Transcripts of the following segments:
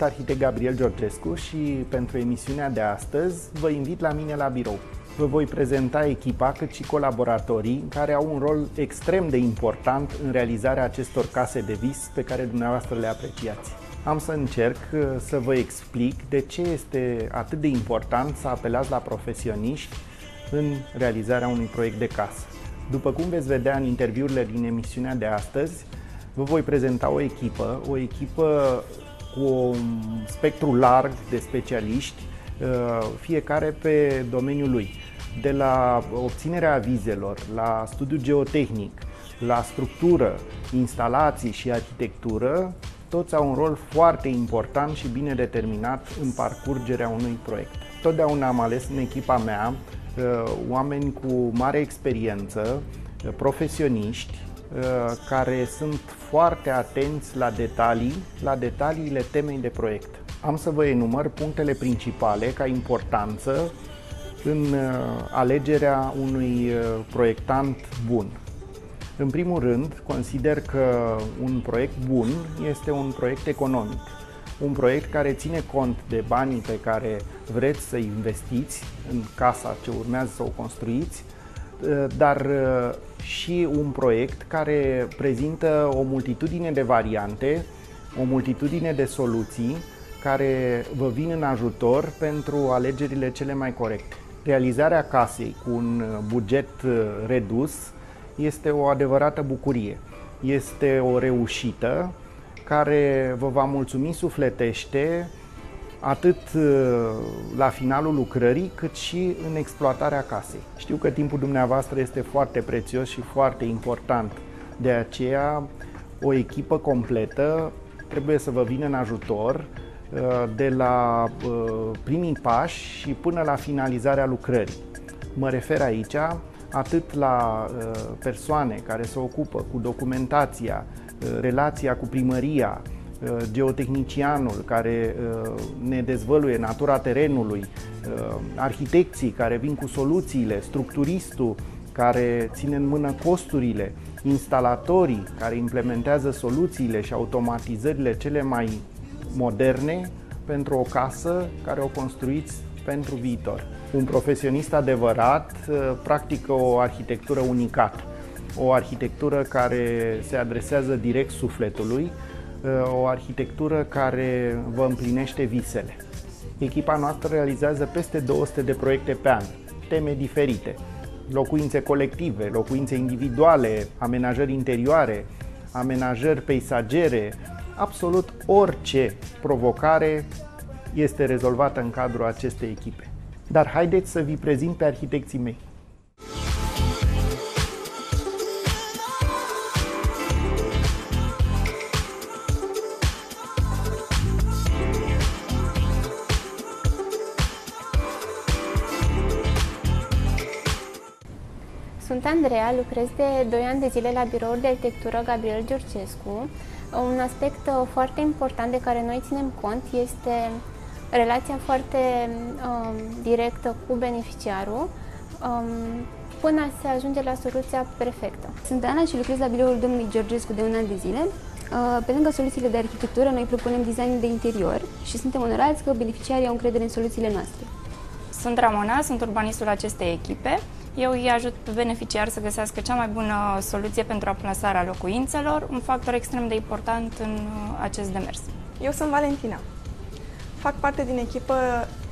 sunt arhitect Gabriel Georgescu și pentru emisiunea de astăzi vă invit la mine la birou. Vă voi prezenta echipa cât și colaboratorii care au un rol extrem de important în realizarea acestor case de vis pe care dumneavoastră le apreciați. Am să încerc uh, să vă explic de ce este atât de important să apelați la profesioniști în realizarea unui proiect de casă. După cum veți vedea în interviurile din emisiunea de astăzi, vă voi prezenta o echipă, o echipă cu un spectru larg de specialiști, uh, fiecare pe domeniul lui. De la obținerea vizelor, la studiu geotehnic, la structură, instalații și arhitectură, toți au un rol foarte important și bine determinat în parcurgerea unui proiect. Totdeauna am ales în echipa mea uh, oameni cu mare experiență, uh, profesioniști, uh, care sunt foarte atenți la detalii, la detaliile temei de proiect. Am să vă enumăr punctele principale ca importanță în alegerea unui proiectant bun. În primul rând, consider că un proiect bun este un proiect economic. Un proiect care ține cont de banii pe care vreți să investiți în casa ce urmează să o construiți, dar și un proiect care prezintă o multitudine de variante, o multitudine de soluții care vă vin în ajutor pentru alegerile cele mai corecte. Realizarea casei cu un buget redus este o adevărată bucurie. Este o reușită care vă va mulțumi sufletește atât uh, la finalul lucrării, cât și în exploatarea casei. Știu că timpul dumneavoastră este foarte prețios și foarte important. De aceea, o echipă completă trebuie să vă vină în ajutor uh, de la uh, primii pași și până la finalizarea lucrării. Mă refer aici atât la uh, persoane care se ocupă cu documentația, uh, relația cu primăria, uh, geotehnicianul care ne dezvăluie natura terenului, arhitecții care vin cu soluțiile, structuristul care ține în mână costurile, instalatorii care implementează soluțiile și automatizările cele mai moderne pentru o casă care o construiți pentru viitor. Un profesionist adevărat uh, practică o arhitectură unicată, o arhitectură care se adresează direct sufletului, uh, o arhitectură care vă împlinește visele. Echipa noastră realizează peste 200 de proiecte pe an, teme diferite, locuințe colective, locuințe individuale, amenajări interioare, amenajări peisagere, absolut orice provocare este rezolvată în cadrul acestei echipe. Dar haideți să vi prezint pe arhitecții mei. Sunt Andreea, lucrez de 2 ani de zile la biroul de arhitectură Gabriel Giurcescu. Un aspect uh, foarte important de care noi ținem cont este relația foarte um, directă cu beneficiarul um, până se ajunge la soluția perfectă. Sunt Ana și lucrez la biroul domnului Georgescu de un an de zile. Uh, pe lângă soluțiile de arhitectură, noi propunem design de interior și suntem onorați că beneficiarii au încredere în soluțiile noastre. Sunt Ramona, sunt urbanistul acestei echipe. Eu îi ajut pe beneficiar să găsească cea mai bună soluție pentru amplasarea locuințelor, un factor extrem de important în uh, acest demers. Eu sunt Valentina. Fac parte din echipă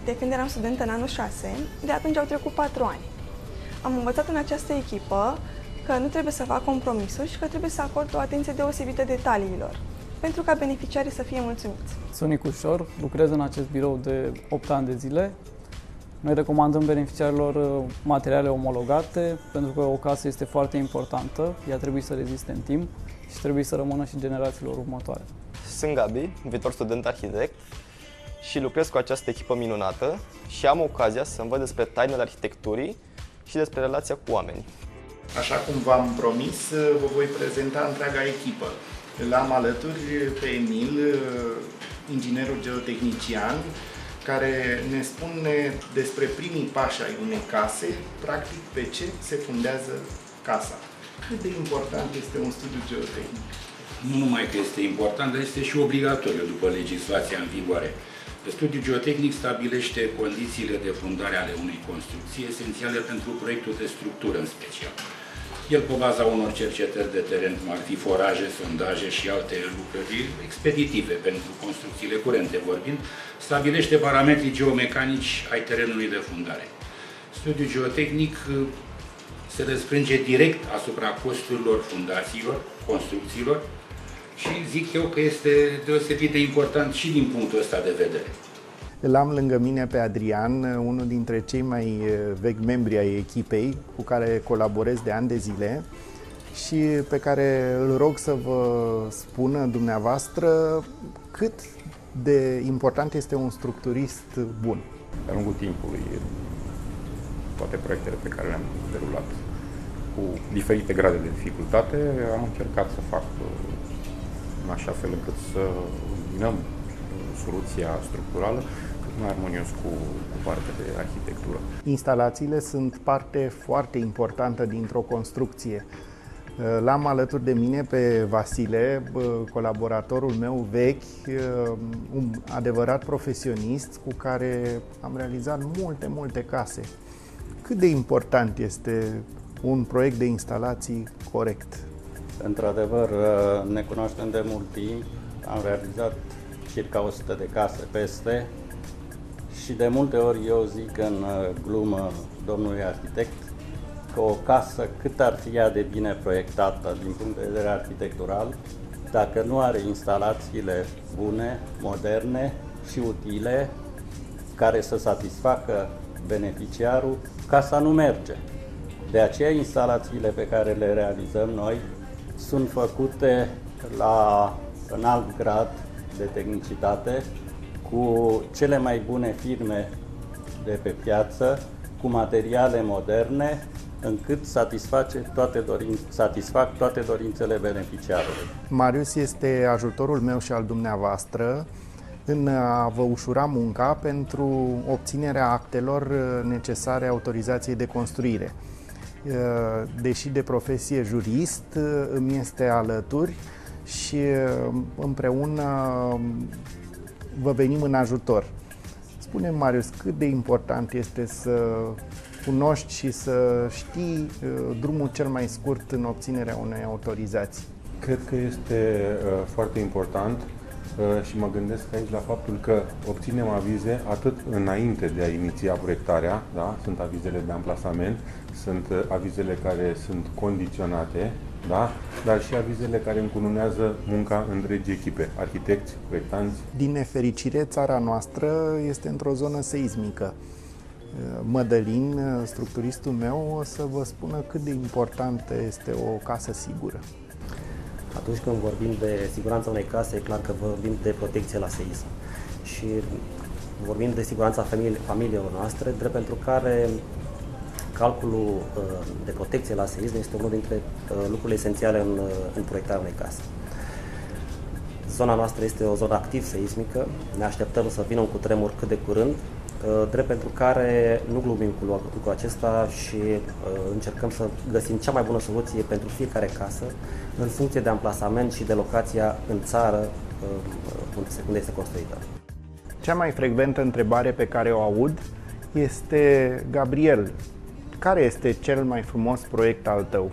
de când eram studentă în anul 6, de atunci au trecut 4 ani. Am învățat în această echipă că nu trebuie să fac compromisuri și că trebuie să acord o atenție deosebită detaliilor, pentru ca beneficiarii să fie mulțumiți. Sunt Nicușor, lucrez în acest birou de 8 ani de zile. Noi recomandăm beneficiarilor uh, materiale omologate, pentru că o casă este foarte importantă, ea trebuie să reziste în timp și trebuie să rămână și generațiilor următoare. Sunt Gabi, viitor student arhitect și lucrez cu această echipă minunată și am ocazia să învăț despre tainele arhitecturii și despre relația cu oamenii. Așa cum v-am promis, vă voi prezenta întreaga echipă. L-am alături pe Emil, inginerul geotehnician, care ne spune despre primii pași ai unei case, practic pe ce se fundează casa. Cât de important este un studiu geotehnic? nu numai că este important, dar este și obligatoriu după legislația în vigoare. Studiul geotehnic stabilește condițiile de fundare ale unei construcții esențiale pentru proiectul de structură în special. El, pe baza unor cercetări de teren, cum ar fi foraje, sondaje și alte lucrări expeditive pentru construcțiile curente vorbind, stabilește parametrii geomecanici ai terenului de fundare. Studiul geotehnic uh, se răsprânge direct asupra costurilor fundațiilor, construcțiilor și zic eu că este deosebit de important și din punctul ăsta de vedere. Îl am lângă mine pe Adrian, unul dintre cei mai eh, vechi membri ai echipei cu care colaborez de ani de zile și pe care îl rog să vă spună dumneavoastră cât de important este un structurist bun. De-a lungul timpului, toate proiectele pe care le-am derulat cu diferite grade de dificultate, am încercat să fac eh, în așa fel încât să îmbinăm eh, soluția structurală mai armonios cu, cu partea de arhitectură. Instalațiile sunt parte foarte importantă dintr-o construcție. L-am alături de mine pe Vasile, colaboratorul meu vechi, un adevărat profesionist cu care am realizat multe, multe case. Cât de important este un proiect de instalații corect? Într-adevăr, ne cunoaștem de mult timp, am realizat circa 100 de case peste și de multe ori eu zic în uh, glumă domnului arhitect că o casă, cât ar fi ea de bine proiectată din punct de vedere arhitectural, dacă nu are instalațiile bune, moderne și utile, care să satisfacă beneficiarul, casa nu merge. De aceea instalațiile pe care le realizăm noi sunt făcute la înalt grad de tehnicitate cu cele mai bune firme de pe piață, cu materiale moderne, încât satisface toate dorin, satisfac toate dorințele beneficiarului. Marius este ajutorul meu și al dumneavoastră în a vă ușura munca pentru obținerea actelor necesare autorizației de construire. Deși de profesie jurist, îmi este alături și împreună vă venim în ajutor. Spune Marius, cât de important este să cunoști și să știi uh, drumul cel mai scurt în obținerea unei autorizații? Cred că este uh, foarte important uh, și mă gândesc aici la faptul că obținem avize atât înainte de a iniția proiectarea, da? sunt avizele de amplasament, sunt uh, avizele care sunt condiționate da? dar și avizele care încununează munca întregii echipe, arhitecți, proiectanți. Din nefericire, țara noastră este într-o zonă seismică. Mădălin, structuristul meu, o să vă spună cât de importantă este o casă sigură. Atunci când vorbim de siguranța unei case, e clar că vorbim de protecție la seism. Și vorbim de siguranța familiilor noastre, drept pentru care calculul uh, de protecție la seism este unul dintre uh, lucrurile esențiale în, uh, în proiectarea unei case. Zona noastră este o zonă activ seismică, ne așteptăm să vină un cutremur cât de curând, drept pentru care nu glumim cu lucrul acesta și încercăm să găsim cea mai bună soluție pentru fiecare casă în funcție de amplasament și de locația în țară unde este construită. Cea mai frecventă întrebare pe care o aud este Gabriel, care este cel mai frumos proiect al tău?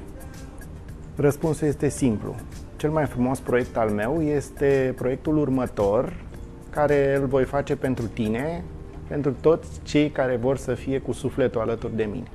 Răspunsul este simplu. Cel mai frumos proiect al meu este proiectul următor, care îl voi face pentru tine, pentru toți cei care vor să fie cu sufletul alături de mine.